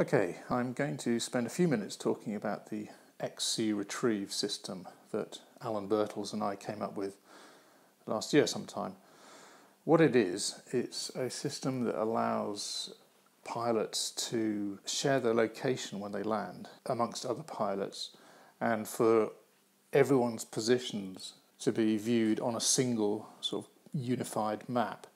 Okay, I'm going to spend a few minutes talking about the XC Retrieve system that Alan Birtles and I came up with last year sometime. What it is, it's a system that allows pilots to share their location when they land amongst other pilots and for everyone's positions to be viewed on a single sort of unified map.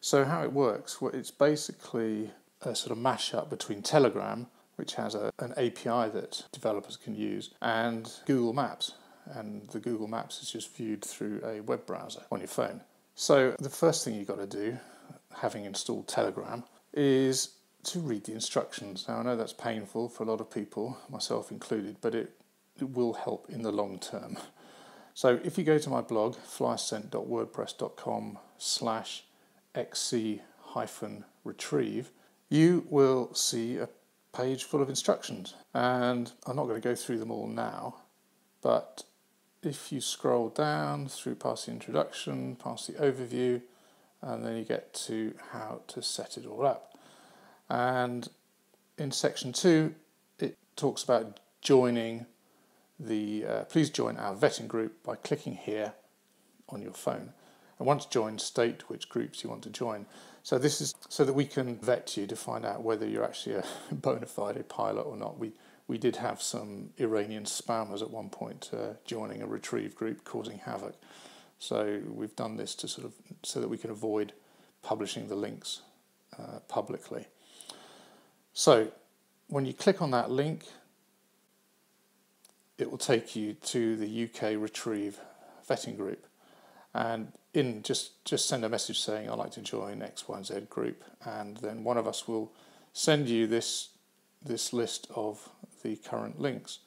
So how it works, well, it's basically a sort of mashup between Telegram, which has a, an API that developers can use, and Google Maps. And the Google Maps is just viewed through a web browser on your phone. So the first thing you've got to do, having installed Telegram, is to read the instructions. Now I know that's painful for a lot of people, myself included, but it, it will help in the long term. So if you go to my blog, flyaszent.wordpress.com slash xc hyphen retrieve, you will see a page full of instructions. And I'm not going to go through them all now, but if you scroll down through past the introduction, past the overview, and then you get to how to set it all up. And in section two, it talks about joining the, uh, please join our vetting group by clicking here on your phone. And once joined, state which groups you want to join. So this is so that we can vet you to find out whether you're actually a bona fide pilot or not. We we did have some Iranian spammers at one point uh, joining a retrieve group causing havoc. So we've done this to sort of so that we can avoid publishing the links uh, publicly. So when you click on that link, it will take you to the UK Retrieve vetting group. And in just just send a message saying I'd like to join X, Y, and Z group, and then one of us will send you this this list of the current links.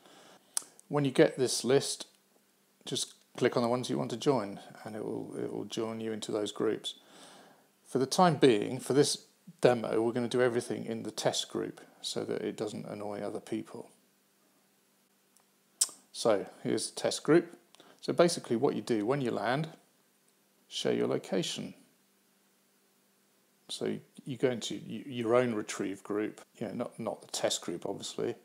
When you get this list, just click on the ones you want to join, and it will it will join you into those groups. For the time being, for this demo, we're going to do everything in the test group so that it doesn't annoy other people. So here's the test group. So basically what you do when you land, share your location. So you go into your own retrieve group, you know, not, not the test group obviously,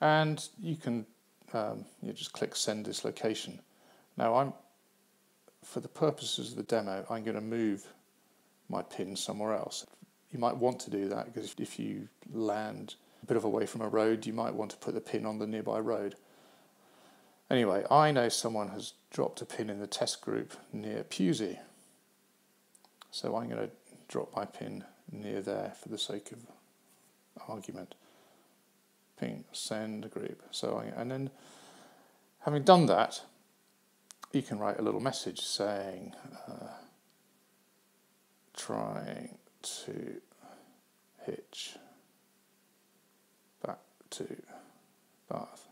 and you can um, you just click send this location. Now I'm, for the purposes of the demo, I'm going to move my pin somewhere else. You might want to do that because if you land a bit of away from a road, you might want to put the pin on the nearby road. Anyway, I know someone has dropped a pin in the test group near Pewsey. So I'm going to drop my pin near there for the sake of argument. Ping, send group. So I, and then having done that, you can write a little message saying, uh, trying to hitch back to Bath.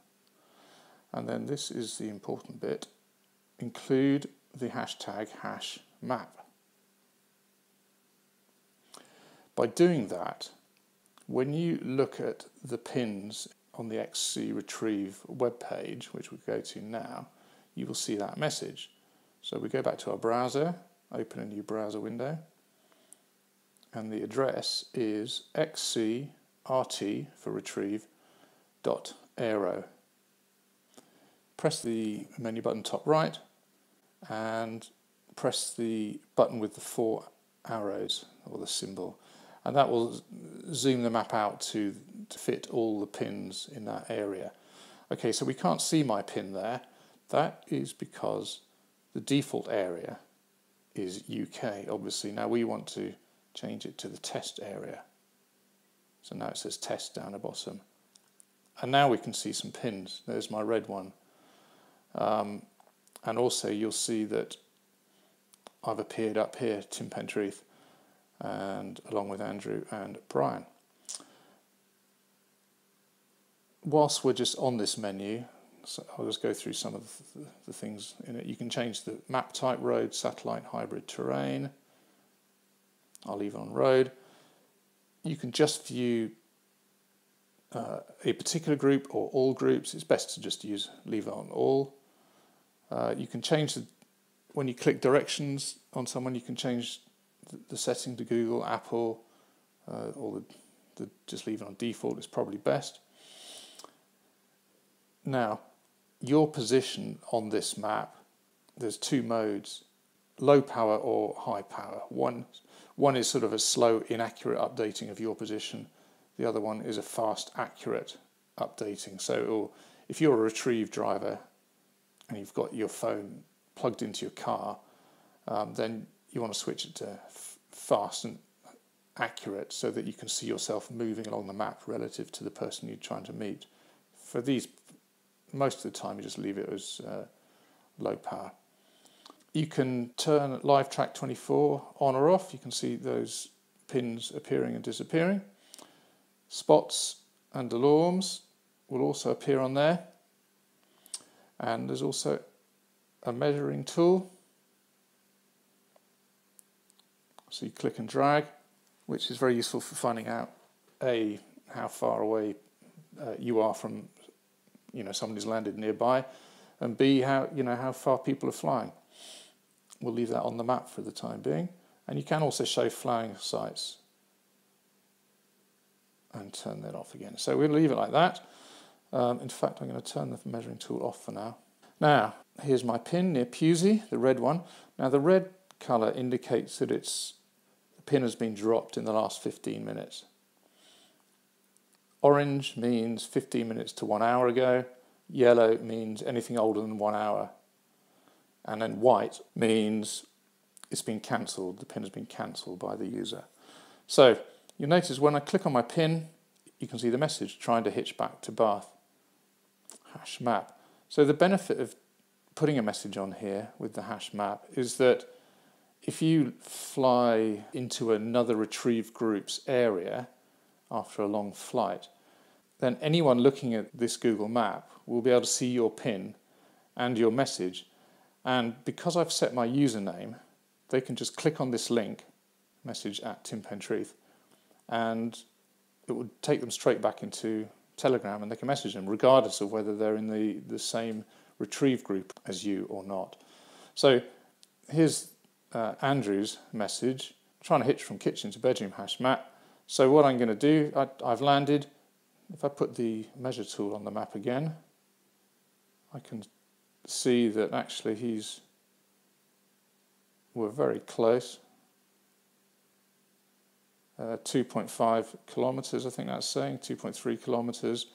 And then this is the important bit, include the hashtag hash map. By doing that, when you look at the pins on the XC Retrieve web page, which we go to now, you will see that message. So we go back to our browser, open a new browser window, and the address is xcrt for retrieve dot aero press the menu button top right and press the button with the four arrows or the symbol and that will zoom the map out to, to fit all the pins in that area. Okay, so we can't see my pin there. That is because the default area is UK, obviously. Now we want to change it to the test area. So now it says test down the bottom. And now we can see some pins. There's my red one. Um, and also you'll see that I've appeared up here, Tim Pentreath, and along with Andrew and Brian. Whilst we're just on this menu, so I'll just go through some of the, the things in it. You can change the map type road, satellite, hybrid terrain. I'll leave on road. You can just view uh, a particular group or all groups. It's best to just use leave on all. Uh, you can change the, when you click directions on someone, you can change the, the setting to Google, Apple, uh, all the the, just leave it on default is probably best. Now, your position on this map, there's two modes, low power or high power. One, one is sort of a slow, inaccurate updating of your position. The other one is a fast, accurate updating. So if you're a retrieve driver and you've got your phone plugged into your car, um, then you want to switch it to fast and accurate so that you can see yourself moving along the map relative to the person you're trying to meet. For these, most of the time, you just leave it as uh, low power. You can turn live track 24 on or off. You can see those pins appearing and disappearing. Spots and alarms will also appear on there. And there's also a measuring tool. So you click and drag which is very useful for finding out a how far away uh, you are from you know somebody who's landed nearby, and b how you know how far people are flying. We'll leave that on the map for the time being, and you can also show flying sites and turn that off again. So we'll leave it like that. Um, in fact, I'm going to turn the measuring tool off for now. Now, here's my pin near Pewsey, the red one. Now, the red colour indicates that it's pin has been dropped in the last 15 minutes. Orange means 15 minutes to one hour ago. Yellow means anything older than one hour. And then white means it's been cancelled. The pin has been cancelled by the user. So you notice when I click on my pin, you can see the message trying to hitch back to Bath. Hash map. So the benefit of putting a message on here with the hash map is that if you fly into another retrieve group's area after a long flight, then anyone looking at this Google map will be able to see your pin and your message. And because I've set my username, they can just click on this link, message at Tim Pentreath, and it would take them straight back into Telegram and they can message them regardless of whether they're in the, the same retrieve group as you or not. So here's uh, Andrew's message, trying to hitch from kitchen to bedroom hash map. So what I'm going to do, I, I've landed. If I put the measure tool on the map again, I can see that actually he's, we're very close. Uh, 2.5 kilometers, I think that's saying, 2.3 kilometers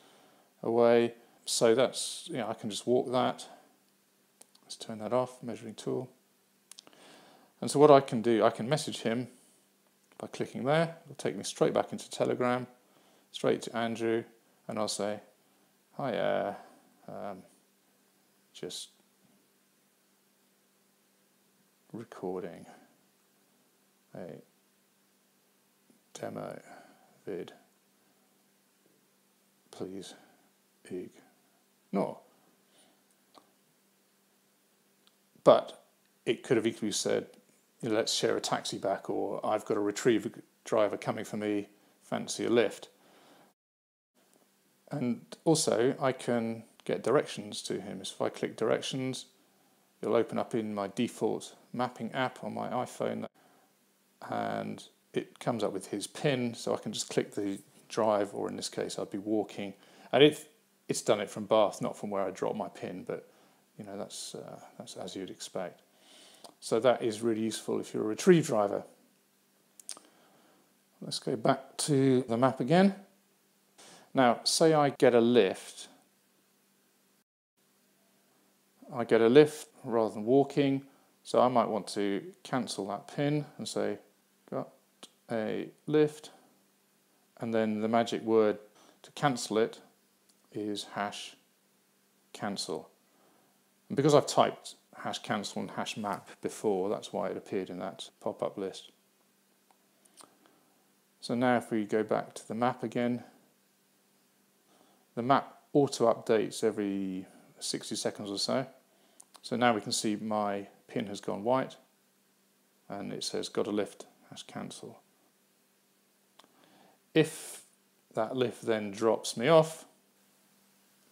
away. So that's, you know, I can just walk that. Let's turn that off, measuring tool. And so what I can do, I can message him by clicking there. It'll take me straight back into Telegram, straight to Andrew, and I'll say, hi, uh, um, just recording a demo vid. Please ignore. But it could have equally said, you know, let's share a taxi back, or I've got a retriever driver coming for me, fancy a lift. And also, I can get directions to him. So if I click directions, it'll open up in my default mapping app on my iPhone, and it comes up with his pin, so I can just click the drive, or in this case, I'd be walking. And it, it's done it from Bath, not from where I dropped my pin, but you know that's uh, that's as you'd expect. So that is really useful if you're a retrieve driver. Let's go back to the map again. Now, say I get a lift. I get a lift rather than walking, so I might want to cancel that pin and say, a lift, and then the magic word to cancel it is hash cancel. And because I've typed hash cancel and hash map before. That's why it appeared in that pop-up list. So now if we go back to the map again, the map auto updates every 60 seconds or so. So now we can see my pin has gone white and it says got a lift, hash cancel. If that lift then drops me off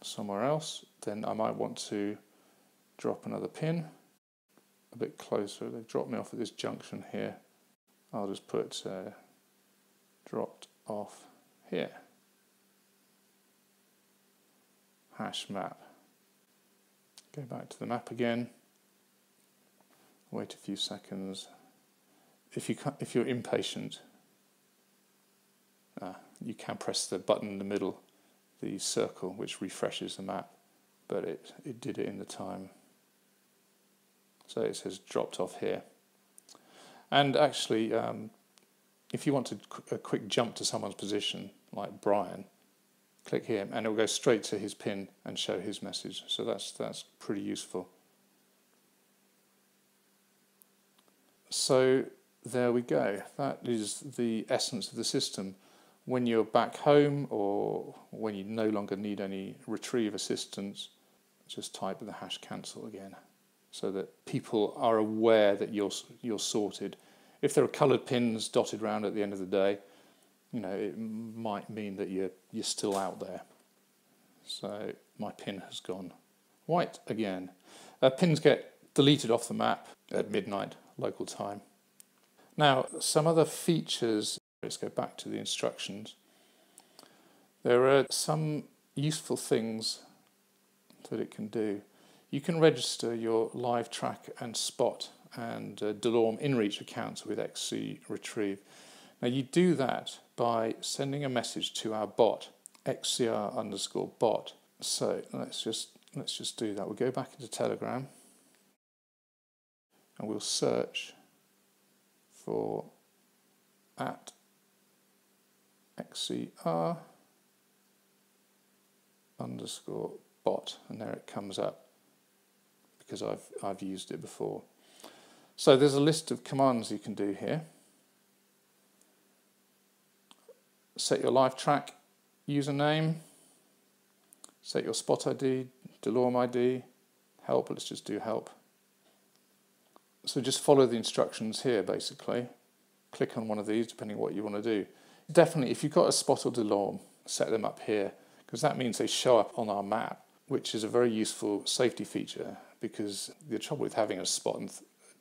somewhere else, then I might want to drop another pin a bit closer. They've dropped me off at this junction here. I'll just put uh, dropped off here. Hash map. Go back to the map again. Wait a few seconds. If you if you're impatient, you can press the button in the middle, the circle, which refreshes the map, but it, it did it in the time. So it says dropped off here. And actually, um, if you want to a quick jump to someone's position, like Brian, click here and it will go straight to his pin and show his message. So that's, that's pretty useful. So there we go. That is the essence of the system. When you're back home or when you no longer need any retrieve assistance, just type the hash cancel again so that people are aware that you're, you're sorted. If there are coloured pins dotted around at the end of the day, you know, it might mean that you're, you're still out there. So my pin has gone white again. Uh, pins get deleted off the map at midnight local time. Now, some other features, let's go back to the instructions. There are some useful things that it can do. You can register your live track and spot and uh, DeLorme InReach accounts with XC Retrieve. Now you do that by sending a message to our bot, XCR underscore bot. So let's just let's just do that. We'll go back into Telegram and we'll search for at XCR underscore bot and there it comes up because I've, I've used it before. So there's a list of commands you can do here. Set your live track username, set your spot ID, DeLorme ID, help, let's just do help. So just follow the instructions here basically. Click on one of these depending what you want to do. Definitely if you've got a spot or DeLorme, set them up here because that means they show up on our map, which is a very useful safety feature because the trouble with having a spot and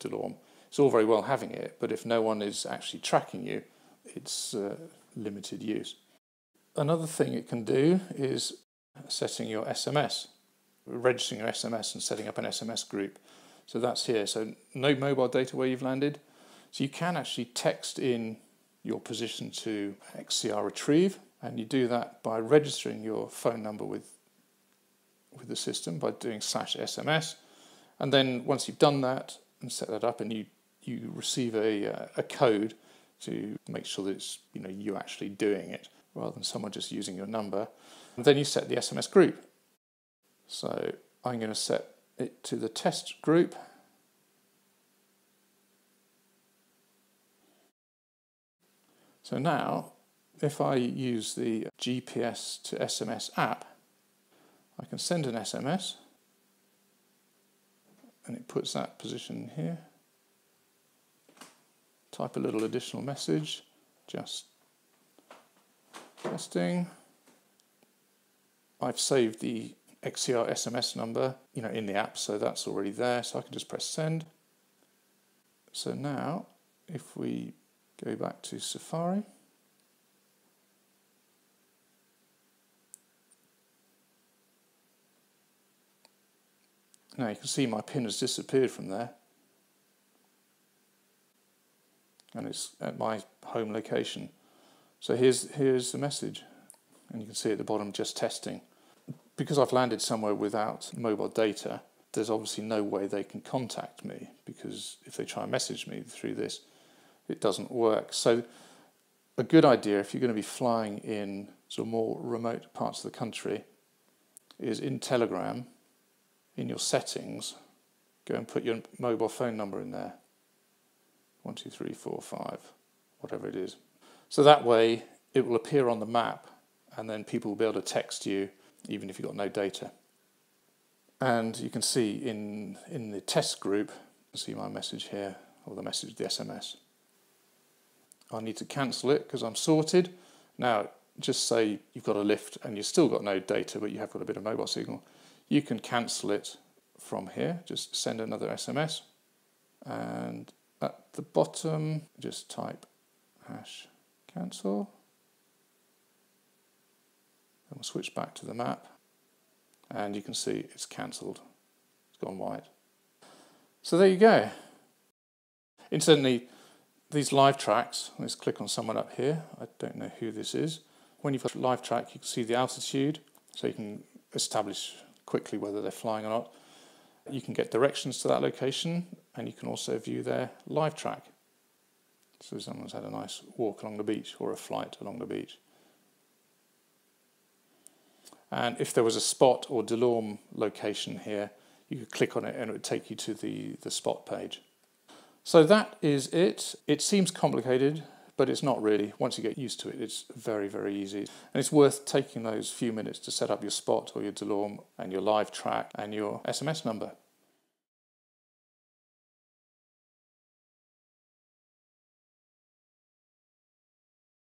DeLorme, it's all very well having it, but if no one is actually tracking you, it's uh, limited use. Another thing it can do is setting your SMS, registering your SMS and setting up an SMS group. So that's here. So no mobile data where you've landed. So you can actually text in your position to XCR retrieve, and you do that by registering your phone number with with the system by doing slash SMS and then once you've done that and set that up and you, you receive a, uh, a code to make sure that it's you know you actually doing it rather than someone just using your number. And then you set the SMS group. So I'm going to set it to the test group. So now, if I use the GPS to SMS app, I can send an SMS and it puts that position here. Type a little additional message, just testing. I've saved the XCR SMS number, you know, in the app, so that's already there. So I can just press send. So now, if we go back to Safari, Now you can see my pin has disappeared from there. And it's at my home location. So here's, here's the message. And you can see at the bottom, just testing. Because I've landed somewhere without mobile data, there's obviously no way they can contact me because if they try and message me through this, it doesn't work. So a good idea if you're going to be flying in sort of more remote parts of the country is in Telegram in your settings, go and put your mobile phone number in there. One, two, three, four, five, whatever it is. So that way it will appear on the map and then people will be able to text you even if you've got no data. And you can see in, in the test group, see my message here, or the message, the SMS. I need to cancel it because I'm sorted. Now, just say you've got a lift and you've still got no data, but you have got a bit of mobile signal. You can cancel it from here, just send another SMS. And at the bottom, just type hash cancel. And we'll switch back to the map and you can see it's cancelled. It's gone white. So there you go. Incidentally, these live tracks, let's click on someone up here. I don't know who this is. When you've got a live track, you can see the altitude, so you can establish quickly whether they're flying or not. You can get directions to that location, and you can also view their live track. So someone's had a nice walk along the beach or a flight along the beach. And if there was a spot or Delorme location here, you could click on it and it would take you to the, the spot page. So that is it. It seems complicated, but it's not really. Once you get used to it, it's very, very easy. And it's worth taking those few minutes to set up your spot or your Delorme and your live track and your SMS number.